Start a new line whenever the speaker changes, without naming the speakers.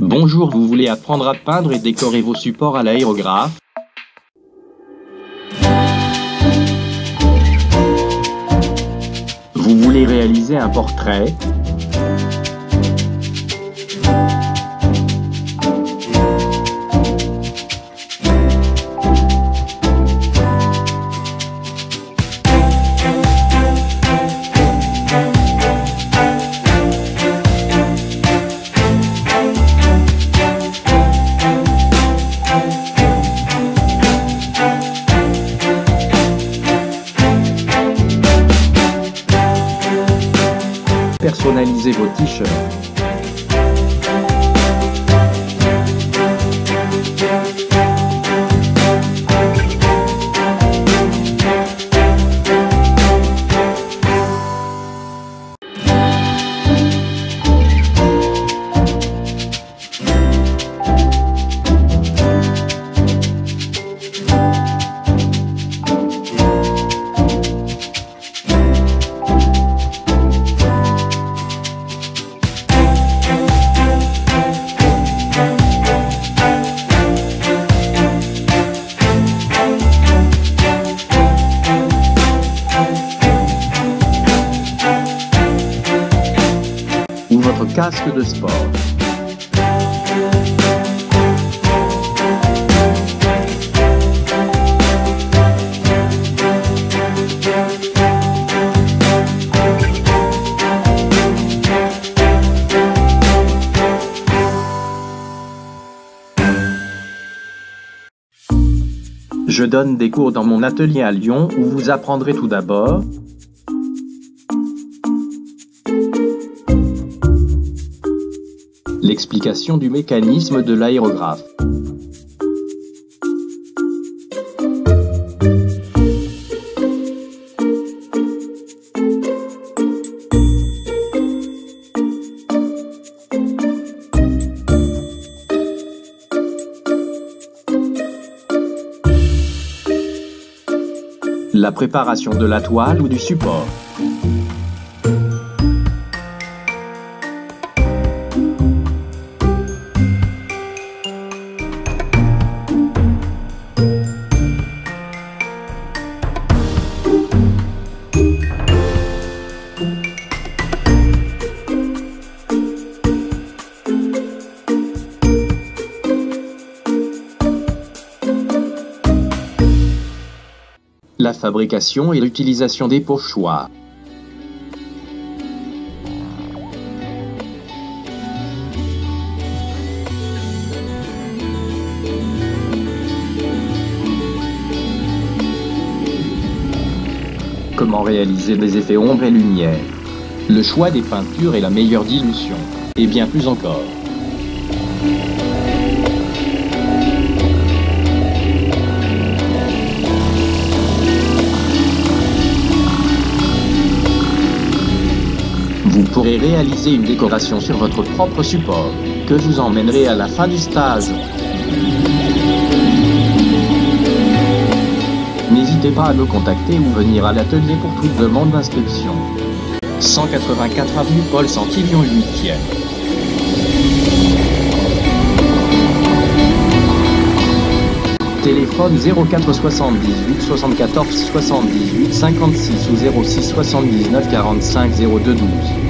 Bonjour, vous voulez apprendre à peindre et décorer vos supports à l'aérographe? Vous voulez réaliser un portrait? Personnalisez vos t-shirts. Casque de sport. Je donne des cours dans mon atelier à Lyon où vous apprendrez tout d'abord l'explication du mécanisme de l'aérographe. La préparation de la toile ou du support. Fabrication et l'utilisation des pochoirs. Comment réaliser des effets ombre et lumière. Le choix des peintures et la meilleure dilution. Et bien plus encore. Vous pourrez réaliser une décoration sur votre propre support, que vous emmènerez à la fin du stage. N'hésitez pas à me contacter ou venir à l'atelier pour toute demande d'inscription. 184 avenue Paul Santillion 8e. Téléphone 04 78 74 78 56 ou 06 79 45 02 12.